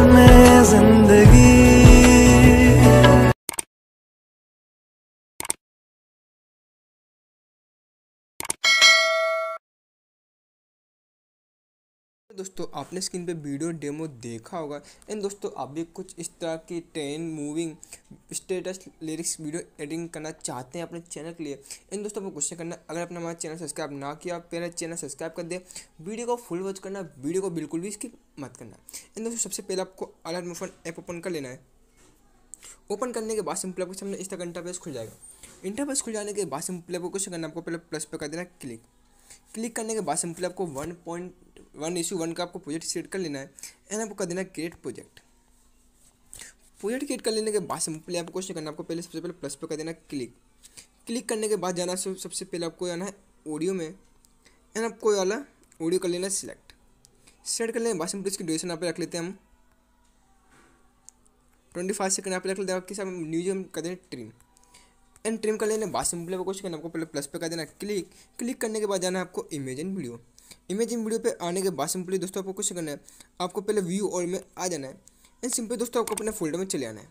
में ज़िंदगी दोस्तों, आपने स्क्रीन पे वीडियो डेमो देखा होगा। एंड दोस्तों, आप भी कुछ इस तरह की train moving status lyrics video editing करना चाहते हैं अपने चैनल के लिए, एंड दोस्तों, आपको क्वेश्चन करना, अगर आपने हमारा चैनल सब्सक्राइब ना किया पहले चैनल सब्सक्राइब कर दे। वीडियो को फुल वॉच करना, वीडियो को बिल्कुल भी स्किप मत करना। एंड दोस्तों, सबसे पहले आपको अलर्ट मोफन ऐप ओपन कर लेना है। ओपन करने के बाद सिंपल आपको सामने इस तरह का इंटरफेस खुल जाएगा। इंटरफेस खुल जाने के बाद सिंपल आपको क्वेश्चन करना आपको पहले प्लस पे कर देना क्लिक क्लिक करने के बाद सिंपली आपको one point one issue one का आपको प्रोजेक्ट सेट कर लेना है एंड आपको कर देना है क्रिएट प्रोजेक्ट प्रोजेक्ट क्रिएट कर लेने के बाद सिंपली आपको क्वेश्चन करना आपको पहले सबसे पहले प्लस पे कर देना क्लिक क्लिक करने के बाद जाना सबसे पहले आपको जाना है ऑडियो में एंड आपको वाला ऑडियो कर लेना है सिलेक्ट सेलेक्ट कर लेने के बाद सिंपली इसकी ड्यूरेशन यहाँ पे रख लेते हैं हम. ट्वेंटी फाइव सेकंड यहाँ पे रख लेते हैं और किस न्यूज़ हम कर दें ट्रिम एंड ट्रिम कर लेने बाद सिंपल आपको क्वेश्चन करना आपको पहले प्लस पे कर देना क्लिक क्लिक करने के बाद जाना है आपको इमेजिन वीडियो इमेजिन वीडियो पे आने के बाद सिंपली दोस्तों आपको कुछ करना है। आपको पहले व्यू और में आ जाना है। एंड सिंपली दोस्तों आपको अपने फोल्डर में चले आना है।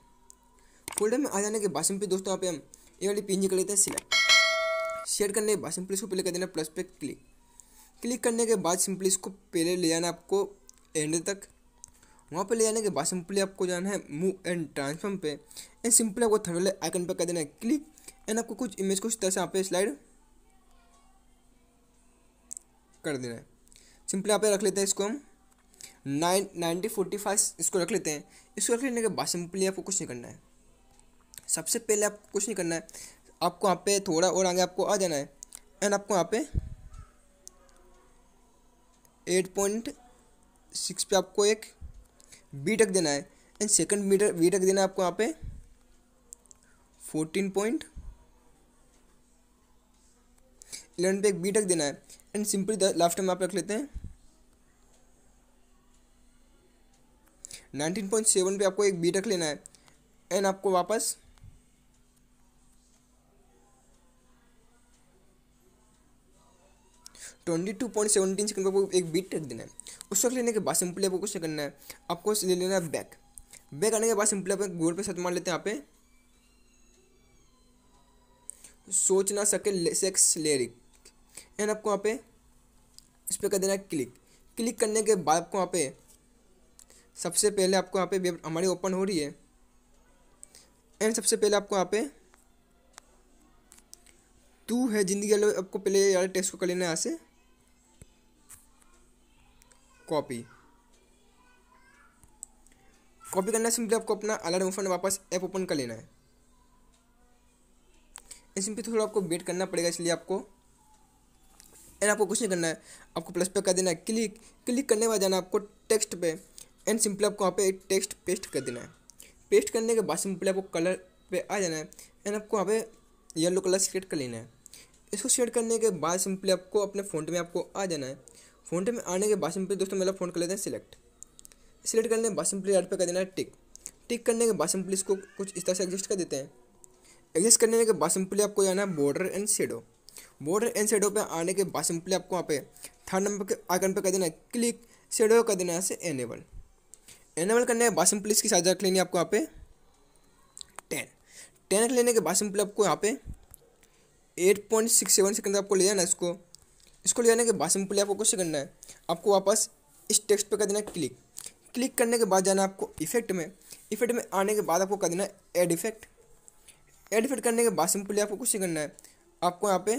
फोल्डर में आ जाने के बाद सिंपली दोस्तों यहाँ पे हम ये वाली पिंजी कर लेते हैं सिलेक्ट शेयर करने के बाद सिंपली इसको पहले कर देना प्लस पे क्लिक क्लिक करने के बाद सिंपली इसको पहले ले जाना आपको एंड तक। वहाँ पर ले जाने के बाद सिंपली आपको जाना है मूव एंड ट्रांसफॉर्म पे। एंड सिंपली आपको थर्ड वाले आइकन पर कर देना है क्लिक एंड आपको कुछ इमेज को इस तरह से यहाँ पे स्लाइड कर देना है। सिंपली यहाँ पे रख लेते हैं इसको हम। नाइन, नाइन्टी फोर्टी फाइव इसको रख लेते हैं। इसको रख लेने के बाद सिंपली आपको कुछ नहीं करना है। सबसे पहले आपको कुछ नहीं करना है। आपको यहाँ पे थोड़ा और आगे आपको आ जाना है। एंड आपको यहाँ पे एट पॉइंट सिक्स पे आपको एक बी टक देना है। And second metre we talk देना है आपको यहाँ पे। फोर्टीन पॉइंट इलेवन पे एक बी टक देना है। एंड सिंपली लास्ट टाइम आप रख लेते हैं। नाइनटीन पॉइंट सेवन पे आपको एक बी टक लेना है। एंड आपको वापस twenty two point seventeen second पर एक बीट रख देना है। उस वक्त लेने के बाद सिंपली आपको कुछ करना है। आपको ले लेना है बैक बैक आने के बाद सिंपली आप गूगल पे सर्च मार लेते हैं यहाँ पे। सोच ना सके सेक्स लेरिक एंड आपको यहाँ पे इस पर कर देना है क्लिक। क्लिक करने के बाद आपको यहाँ पे सबसे पहले आपको यहाँ पे वेब हमारी ओपन हो रही है। एंड सबसे पहले आपको यहाँ पे तू है ज़िंदगी वाले आपको पहले यार टेक्स्ट को कर लेना है यहाँ से। कॉपी। कॉपी करना सिंपली आपको अपना अलार्म ओपन वापस ऐप ओपन कर लेना है। सिंपली थोड़ा आपको वेट करना पड़ेगा इसलिए आपको एंड आपको कुछ नहीं करना है। आपको प्लस पे कर देना है। क्लिक क्लिक करने के बाद जाना है आपको टेक्स्ट पे। एंड सिंपली आपको वहाँ पे टेक्स्ट पेस्ट कर देना है। पेस्ट करने के बाद सिंपली आपको कलर पे आ जाना है। एंड आपको वहाँ पे येलो कलर सेलेक्ट कर लेना है। इसको सेलेक्ट करने के बाद सिंपली आपको अपने फ़ोन में आपको आ जाना है। फ़ोन में आने के बाद सिंपली दोस्तों मेरा फ़ोन कर लेते हैं सिलेक्ट सिलेक्ट करने के बाद सिंपली एड पे कर देना है टिक टिक करने के बाद सिंपली इसको कुछ इस तरह से एडजस्ट कर देते हैं। एडजस्ट करने के बाद सिंपली आपको जाना है border and shadow border and shadow पे आने के बाद सिंपली आपको वहाँ पे थर्ड नंबर के आइकन पे कर देना है। क्लिक शेडो कर देना है एनेबल एनेबल करने के बाद सिंपली इसकी साइज़ रख लेनी है आपको यहाँ पे टेन टेन रख लेने के बाद सिंपली आपको यहाँ पे eight point six seven second आपको ले जाना है इसको। इसको ले जाने के बाद सिंपली आपको कुछ करना है। आपको वापस इस टेक्स्ट पे कर देना है क्लिक क्लिक करने के बाद जाना आपको इफ़ेक्ट में। इफ़ेक्ट में आने के बाद आपको कर देना है एड इफ़ेक्ट एड इफ़ेक्ट करने के बाद सिंपली आपको कुछ करना है। आपको यहाँ पे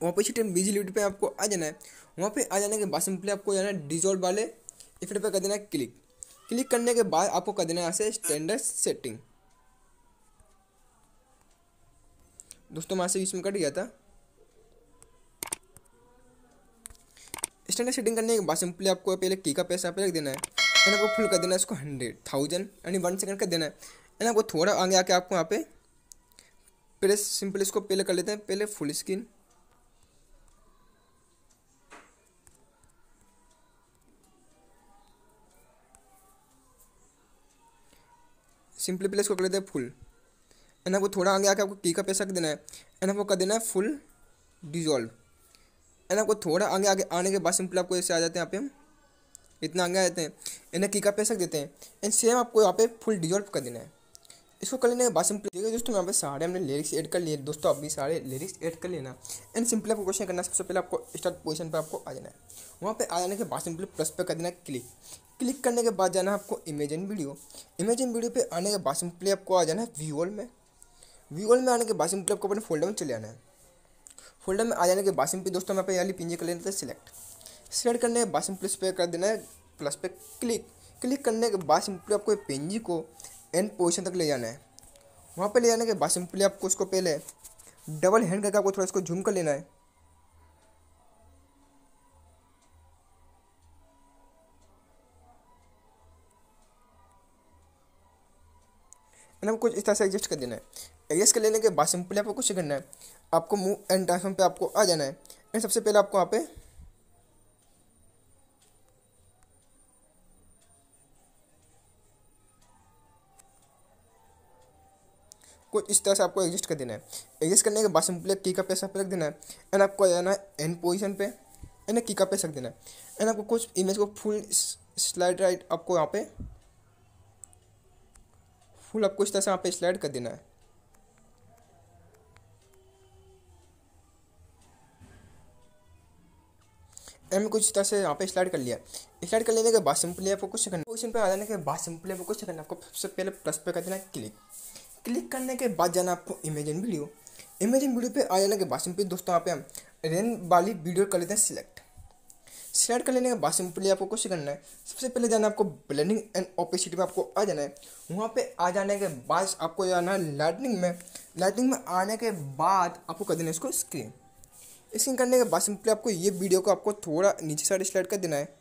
ऑपोजिट विजिलिटी पे आपको आ जाना है। वहाँ पे आ जाने के बाद सिंपली आपको जाना है डिजॉल्व वाले इफ़ेक्ट पे कर देना है क्लिक क्लिक करने के बाद आपको कर देना है यहाँ से स्टैंडर्ड सेटिंग दोस्तों वहाँ से इसमें कट गया था। स्टैंडर्ड सेटिंग करने के बाद सिंपली आपको पहले की का पैसा पे रख देना है। एंड आपको फुल कर देना है इसको हंड्रेड थाउज़ेंड यानी वन सेकंड कर देना है। एंड आपको थोड़ा आगे आके आपको यहाँ पे पहले सिंपल इसको पहले कर लेते हैं। पहले फुल स्क्रीन सिंपली प्लेस को कर लेते हैं फुल। एंड आपको थोड़ा आगे आके आपको की का पैसा देना है। एंड आपको कर देना है फुल डिजॉल्व एंड आपको थोड़ा आगे आगे आने के बाद सिंपल आपको ऐसे आ जाते हैं यहाँ पे हम। इतना आगे आ जाते हैं। इन्हें की का पैसा देते हैं। एंड सेम आपको यहाँ पे फुल डिजॉल्व कर देना है। इसको कर लेने के बाद सिंपल देखिए दोस्तों, यहाँ पे सारे हमने लिरिक्स ऐड कर लिए। दोस्तों अभी सारे लिरिक्स ऐड कर लेना। एंड सिंपल आपको क्वेश्चन करना सबसे पहले आपको स्टार्ट पोजीशन पे आपको आ जाना है। वहाँ पे आ जाने के बाद सिंपल प्लस पे कर देना क्लिक क्लिक करने के बाद जाना है आपको इमेजिन वीडियो इमेजिन वीडियो पे आने के बाद सिंपली आपको आ जाना है व्यूअल में। व्यूअल में आने के बाद सिंपली आपको अपने फोल्डर में चले जाना है। फोल्डर में आ जाने के बाद सिंपली दोस्तों मैं पे याली पिंजे कर लेना था सिलेक्ट सिलेक्ट करने के बाद सिंपली पे कर देना है प्लस पे क्लिक क्लिक करने के बाद सिंपली आपको पेंजी को एंड पोजिशन तक ले जाना है। वहाँ पर ले जाने के बाद सिंपली आपको उसको पहले डबल हैंड करके आपको थोड़ा इसको झूम कर लेना है। आपको कुछ इस तरह से एडजस्ट कर देना है। एडजस्ट कर लेने के बाद सिंपली आपको कुछ करना है। आपको मूव एंड ट्रांसफॉर्म पे आपको आ जाना है। एंड सबसे पहले आपको वहाँ पे कुछ इस तरह से आपको एडजस्ट कर देना है। एडजस्ट करने के बाद सिंपली की का पैसा रख देना है। एंड आपको आ जाना है एंड पोजिशन पे। एंड की का पे रख देना है। एंड आपको कुछ इमेज को फुल स्लाइड राइट आपको यहाँ पे फुल आपको इस तरह से यहाँ पे स्लाइड कर देना है। एंड कुछ तरह से यहाँ पे स्लाइड कर लिया। स्लाइड कर लेने के बाद सिंपली आपको कुछ करना पोजिशन पे आ जाने के बाद सिंपली आपको कुछ करना आपको सबसे पहले प्लस पे कर देना क्लिक क्लिक करने के बाद जाना आपको इमेजिन वीडियो इमेजिन वीडियो पे आ जाने के बाद सिंपली दोस्तों यहाँ पे हम रेन वाली वीडियो कर लेते हैं सिलेक्ट सिलेक्ट कर लेने के बाद सिंपली आपको कुछ करना है। सबसे पहले जाना आपको ब्लेंडिंग एंड ओपेसिटी में आपको आ जाना है। वहाँ पे आ जाने के बाद आपको जाना है लाइटनिंग में। लाइटनिंग में आने के बाद आपको कर देना है इसको स्क्रीन स्क्रीन करने के बाद सिंपली आपको ये वीडियो को आपको थोड़ा नीचे साइड स्लाइड कर देना है।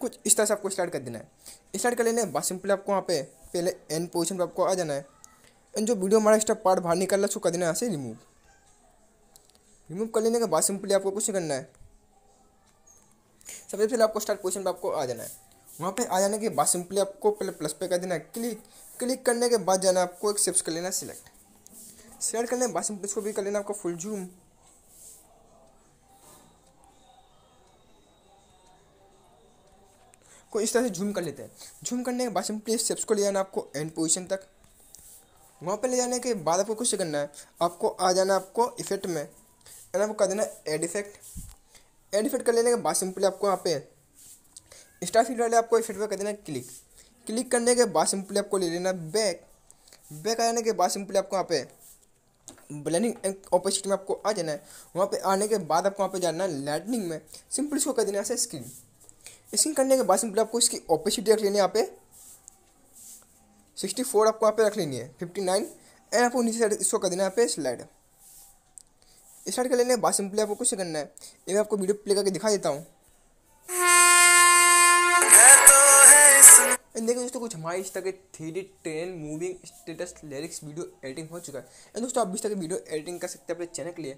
कुछ इस तरह से आपको स्टार्ट कर देना है। स्टार्ट कर लेने के बाद सिंपली आपको वहाँ पे पहले एंड पोजिशन पर आपको आ जाना है। एंड जो वीडियो हमारा एक्स्ट्रा पार्ट बाहर निकल रहा है, उसको कर देना है यहाँ से रिमूव रिमूव कर लेने के बाद सिंपली आपको कुछ करना है। सबसे पहले आपको स्टार्ट पोजिशन पर आपको आ जाना है। वहाँ पे आ जाने के बाद सिंपली आपको पहले प्लस पे कर देना है। क्लिक क्लिक करने के बाद जाना आपको एक सेप्स कर लेना सिलेक्ट सिलेक्ट करने के बाद सिंपली इसको भी कर लेना आपको फुल जूम को इस तरह से जूम कर लेते हैं। जूम करने के बाद सिंपली स्टेप्स को ले जाना आपको एंड पोजीशन तक। वहाँ पे ले जाने के बाद आपको कुछ करना है। आपको आ जाना आपको इफ़ेक्ट में। एंड आपको कर देना एड इफ़ेक्ट एड इफ़ेक्ट कर लेने के बाद सिंपली आपको यहाँ पे स्टार फ़ील्ड वाले आपको इफ़ेक्ट पर कर देना क्लिक। क्लिक करने के बाद सिंपली आपको ले लेना बैक। बैक आ जाने के बाद सिंपली आपको यहाँ पे ब्लेंडिंग ऑपोजिट में आपको आ जाना है। वहाँ पे आने के बाद आपको वहाँ पे जाना है लाइटनिंग में। सिंपली इसको कर देना है स्क्रीन स्क्रीन करने के बाद सिंपली आपको इसकी ऑपोजिट रख लेनी है यहाँ पे। सिक्सटी फोर आपको यहाँ पे रख लेनी है, फिफ्टी नाइन। एंड आपको नीचे साइड इसको कर देना है यहाँ पे स्लाइड। स्टार्ट कर लेने बाद सिंपली आपको कुछ करना है। मैं आपको वीडियो प्ले करके दिखा देता हूँ। एंड देखिए दोस्तों, कुछ हमारे इस तरह के three D ten moving status lyrics video editing हो चुका है। एंड दोस्तों, आप इस तरह की वीडियो एडिटिंग कर सकते हैं अपने चैनल के लिए।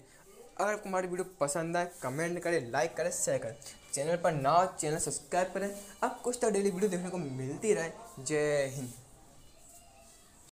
अगर आपको हमारी वीडियो पसंद आए कमेंट करें लाइक करें शेयर करें। चैनल पर ना चैनल सब्सक्राइब करें। आपको इस तरह डेली वीडियो देखने को मिलती रहे। जय हिंद।